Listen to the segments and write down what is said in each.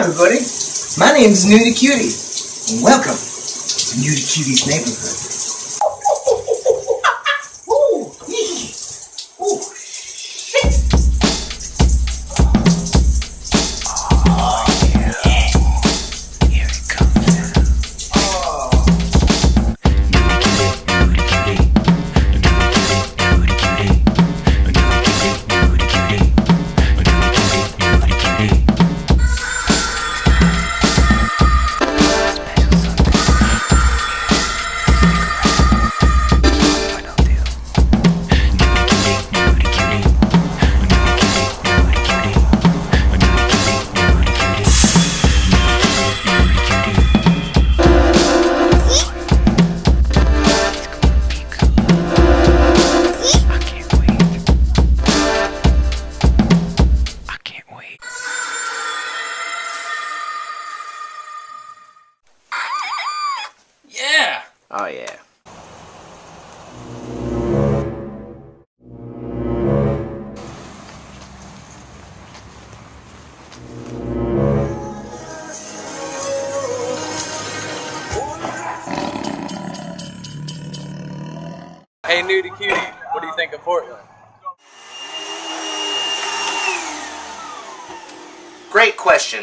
everybody. My name is Nudie Cutie, and welcome to Nudie Cutie's neighborhood.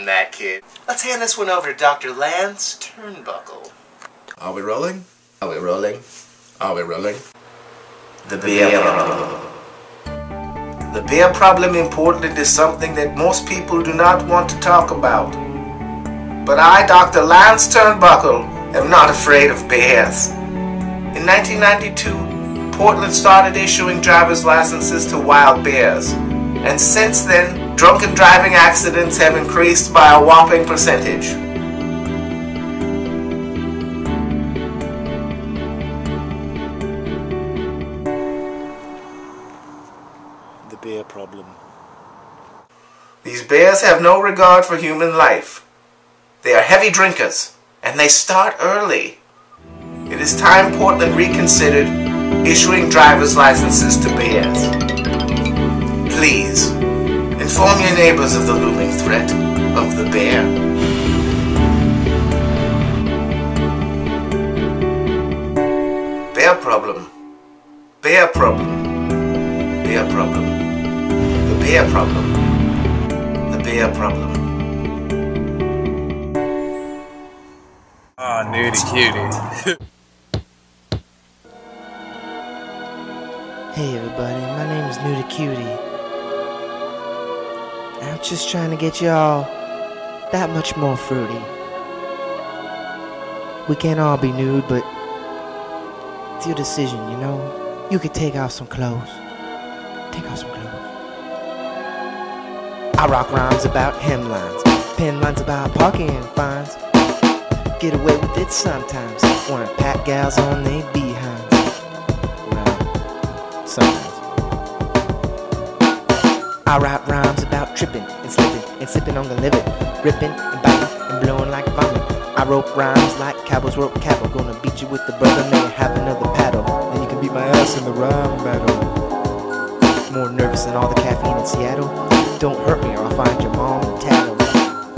That kid. Let's hand this one over to Dr. Lance Turnbuckle. Are we rolling? Are we rolling? Are we rolling? The beer problem. The beer problem in Portland is something that most people do not want to talk about. But I, Dr. Lance Turnbuckle, am not afraid of bears. In 1992, Portland started issuing driver's licenses to wild bears. And since then, drunken driving accidents have increased by a whopping percentage. The beer problem. These bears have no regard for human life. They are heavy drinkers, and they start early. It is time Portland reconsidered issuing driver's licenses to bears. Please, inform your neighbors of the looming threat of the bear. Bear problem. Bear problem. Bear problem. The bear problem the bear problem. Ah, Aw, Nudie Cutie. Hey everybody, my name is Nudie Cutie. I'm just trying to get y'all that much more fruity. We can't all be nude, but it's your decision, you know? You could take off some clothes. Take off some clothes. I rock rhymes about hemlines, pen lines about parking fines. Get away with it sometimes. Wanna pat gals on they behinds. Well, sometimes. I write rhymes tripping and slipping and sipping on the liver, ripping and biting and blowing like vomit. I rope rhymes like cowboys rope cattle. Gonna beat you with the brother, may have another paddle. Then you can beat my ass in the rhyme battle. More nervous than all the caffeine in Seattle. Don't hurt me or I'll find your mom and tattle.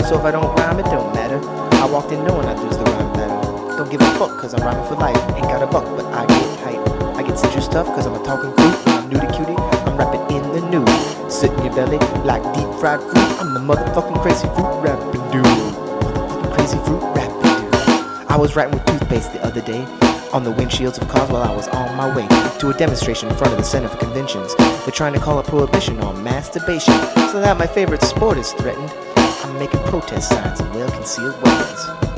So if I don't rhyme, it don't matter. I walked in knowing I'd lose the rhyme battle. Don't give a fuck cause I'm rhyming for life. Ain't got a buck, but I get hype. I get citrus stuff cause I'm a talking. When I'm new to cutie, I'm rapping in the nude. Sit in your belly like deep fried fruit. I'm the motherfucking crazy fruit rapping dude. Motherfucking crazy fruit rapping dude. I was writing with toothpaste the other day on the windshields of cars while I was on my way to a demonstration in front of the Center for Conventions. They're trying to call a prohibition on masturbation so that my favorite sport is threatened. I'm making protest signs and well concealed weapons.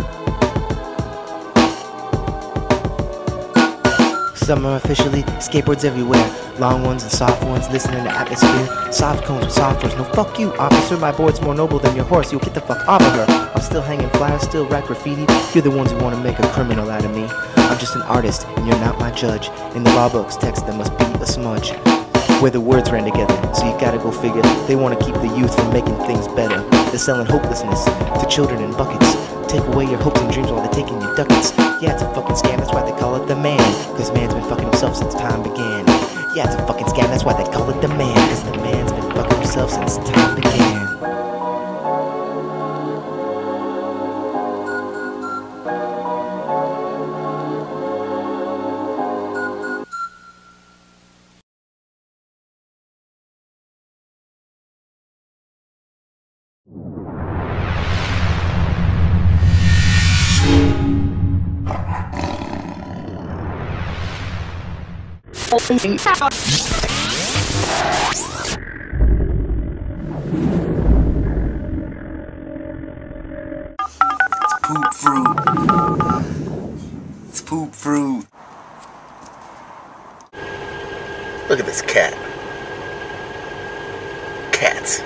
Summer officially, skateboards everywhere. Long ones and soft ones, listening to atmosphere. Soft cones with softwares. No, fuck you, officer. My board's more noble than your horse. You'll get the fuck off of her. I'm still hanging flyers, still write graffiti. You're the ones who want to make a criminal out of me. I'm just an artist, and you're not my judge. In the law books, text that must be a smudge. Where the words ran together, so you gotta go figure. They wanna keep the youth from making things better. They're selling hopelessness to children in buckets. Take away your hopes and dreams while they're taking your ducats. Yeah, it's a fucking scam, that's why they call it the man. Cause man's been fucking himself since time began. Yeah, it's a fucking scam, that's why they call it the man. Cause the man's been fucking himself since time began. It's poop fruit. It's poop fruit. Look at this cat. Cats.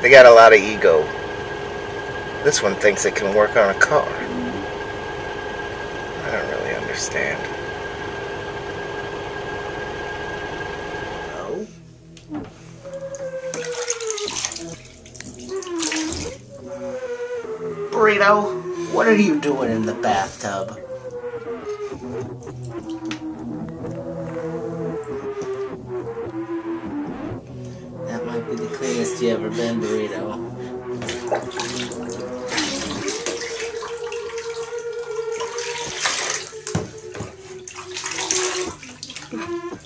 They got a lot of ego. This one thinks it can work on a car. I don't really understand. Burrito, what are you doing in the bathtub? That might be the cleanest you ever been, Burrito.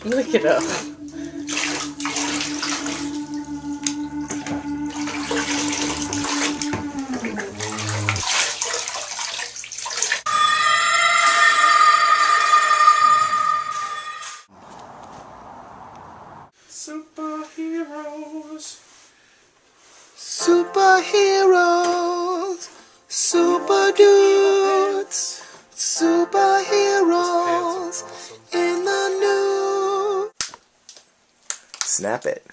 Look it up. Snap it.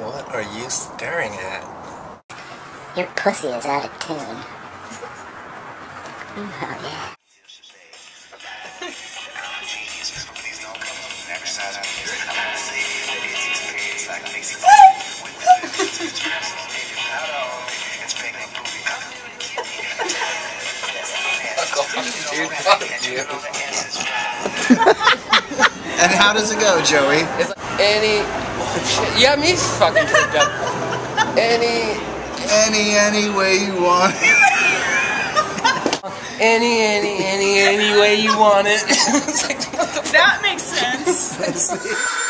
What are you staring at? Your pussy is out of tune. Oh, yeah. Dude, fuck you. And how does it go, Joey? It's like any. Shit, you me fucking tripped up. Any. Any, any way you want. Any, any, any, any way you want it. Like, That makes sense.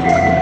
Thank you.